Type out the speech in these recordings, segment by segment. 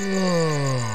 Oh.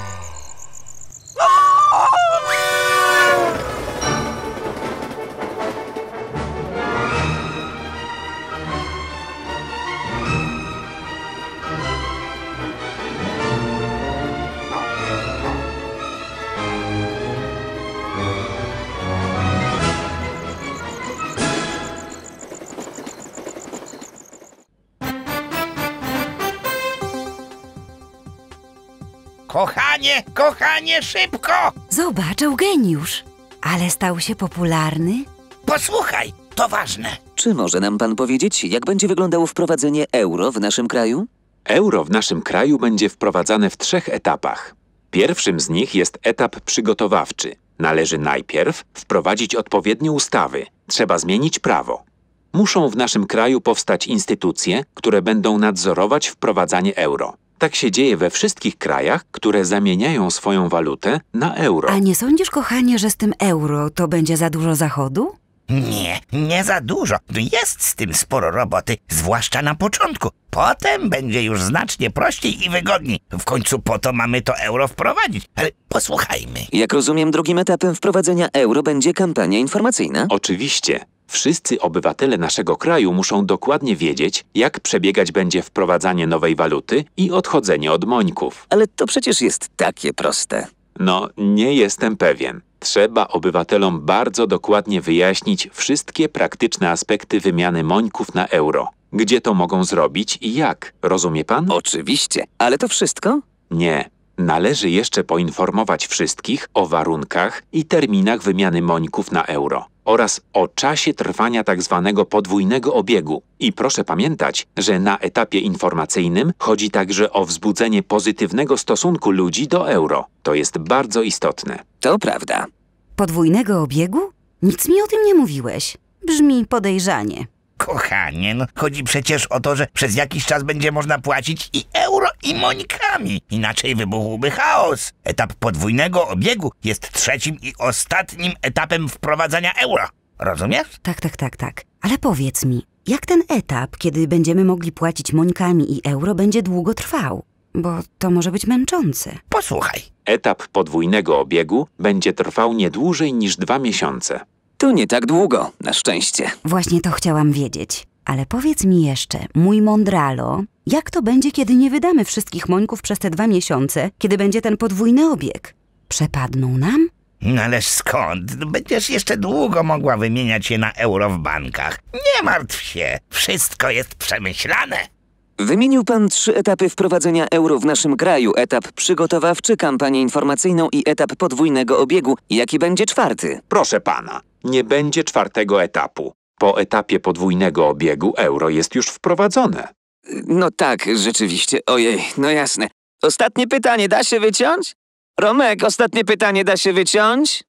Kochanie, kochanie, szybko! Zobacz, Eugeniusz. Ale stał się popularny? Posłuchaj, to ważne. Czy może nam pan powiedzieć, jak będzie wyglądało wprowadzenie euro w naszym kraju? Euro w naszym kraju będzie wprowadzane w trzech etapach. Pierwszym z nich jest etap przygotowawczy. Należy najpierw wprowadzić odpowiednie ustawy. Trzeba zmienić prawo. Muszą w naszym kraju powstać instytucje, które będą nadzorować wprowadzanie euro. Tak się dzieje we wszystkich krajach, które zamieniają swoją walutę na euro. A nie sądzisz, kochanie, że z tym euro to będzie za dużo zachodu? Nie, nie za dużo. Jest z tym sporo roboty, zwłaszcza na początku. Potem będzie już znacznie prościej i wygodniej. W końcu po to mamy to euro wprowadzić. Ale posłuchajmy. Jak rozumiem, drugim etapem wprowadzenia euro będzie kampania informacyjna? Oczywiście, wszyscy obywatele naszego kraju muszą dokładnie wiedzieć, jak przebiegać będzie wprowadzanie nowej waluty i odchodzenie od mońków. Ale to przecież jest takie proste. No, nie jestem pewien. Trzeba obywatelom bardzo dokładnie wyjaśnić wszystkie praktyczne aspekty wymiany mońków na euro. Gdzie to mogą zrobić i jak? Rozumie pan? Oczywiście, ale to wszystko? Nie. Należy jeszcze poinformować wszystkich o warunkach i terminach wymiany mońków na euro oraz o czasie trwania tzw. podwójnego obiegu. I proszę pamiętać, że na etapie informacyjnym chodzi także o wzbudzenie pozytywnego stosunku ludzi do euro. To jest bardzo istotne. To prawda. Podwójnego obiegu? Nic mi o tym nie mówiłeś. Brzmi podejrzanie. Kochanie, no chodzi przecież o to, że przez jakiś czas będzie można płacić i euro, i mońkami. Inaczej wybuchłby chaos. Etap podwójnego obiegu jest trzecim i ostatnim etapem wprowadzania euro. Rozumiesz? Tak, tak, tak, tak. Ale powiedz mi, jak ten etap, kiedy będziemy mogli płacić mońkami i euro, będzie długo trwał? Bo to może być męczące. Posłuchaj. Etap podwójnego obiegu będzie trwał nie dłużej niż dwa miesiące. To nie tak długo, na szczęście. Właśnie to chciałam wiedzieć. Ale powiedz mi jeszcze, mój mądralo, jak to będzie, kiedy nie wydamy wszystkich mońków przez te dwa miesiące, kiedy będzie ten podwójny obieg? Przepadną nam? No ależ skąd? Będziesz jeszcze długo mogła wymieniać je na euro w bankach. Nie martw się, wszystko jest przemyślane. Wymienił pan trzy etapy wprowadzenia euro w naszym kraju. Etap przygotowawczy, kampanię informacyjną i etap podwójnego obiegu. Jaki będzie czwarty? Proszę pana, nie będzie czwartego etapu. Po etapie podwójnego obiegu euro jest już wprowadzone. No tak, rzeczywiście. Ojej, no jasne. Ostatnie pytanie da się wyciąć? Romek, ostatnie pytanie da się wyciąć?